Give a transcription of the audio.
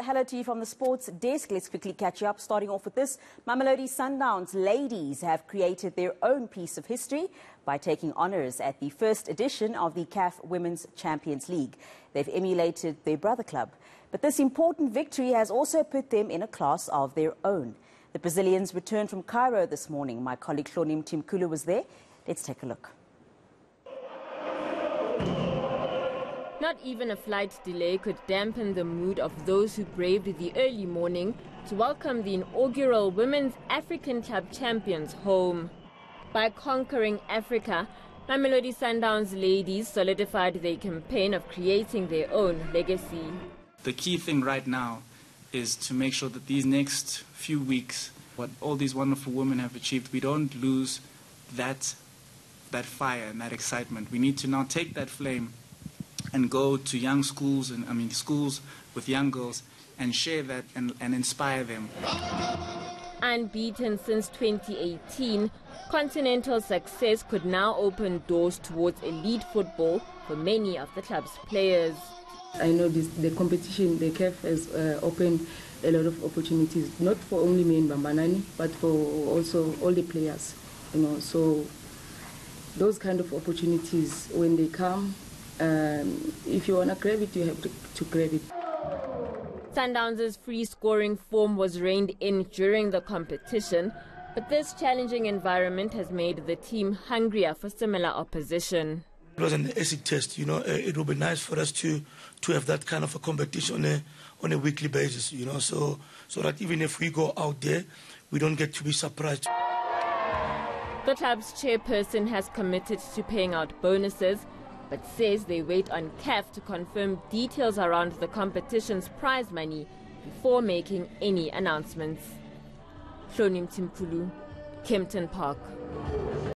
hello to you from the sports desk. Let's quickly catch you up. Starting off with this, Mamelodi Sundowns ladies have created their own piece of history by taking honours at the first edition of the CAF Women's Champions League. They've emulated their brother club. But this important victory has also put them in a class of their own. The Brazilians returned from Cairo this morning. My colleague Klonim Timkulu was there. Let's take a look. Not even a flight delay could dampen the mood of those who braved the early morning to welcome the inaugural Women's African Club champions home. By conquering Africa, Mamelodi Sundowns ladies solidified their campaign of creating their own legacy. The key thing right now is to make sure that these next few weeks, what all these wonderful women have achieved, we don't lose that, that fire and that excitement. We need to now take that flame and go to young schools and I mean schools with young girls and share that and, and inspire them. Unbeaten since 2018, continental success could now open doors towards elite football for many of the club's players. I know this, the competition, the CAF has uh, opened a lot of opportunities, not for only me in Bambanani, but for also all the players. You know, so those kind of opportunities, when they come, um, if you want to grab it, you have to, to grab it. Sundowns' free scoring form was reined in during the competition, but this challenging environment has made the team hungrier for similar opposition. It was an acid test, you know. Uh, it would be nice for us to to have that kind of a competition on a on a weekly basis, you know, so so that even if we go out there, we don't get to be surprised. The club's chairperson has committed to paying out bonuses but says they wait on CAF to confirm details around the competition's prize money before making any announcements. Shonim Timkulu, Kempton Park.